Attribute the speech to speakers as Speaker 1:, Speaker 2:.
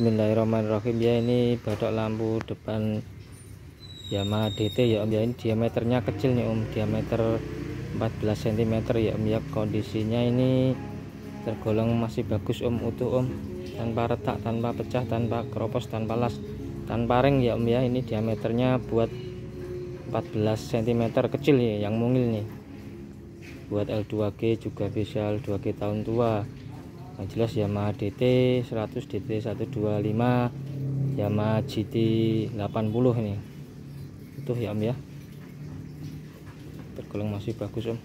Speaker 1: Bismillahirrahmanirrahim. Ya ini batok lampu depan Yamaha DT ya om ya ini diameternya kecil nih om. Diameter 14 cm ya om ya kondisinya ini tergolong masih bagus om utuh om. Tanpa retak tanpa pecah tanpa keropos tanpa las tanpa ring ya om ya ini diameternya buat 14 cm kecil ya yang mungil nih. Buat L2G juga bisa L2G tahun tua yang jelas Yamaha DT 100 DT 125 Yamaha GT 80 ini. Itu ya om ya. Tergolong masih bagus om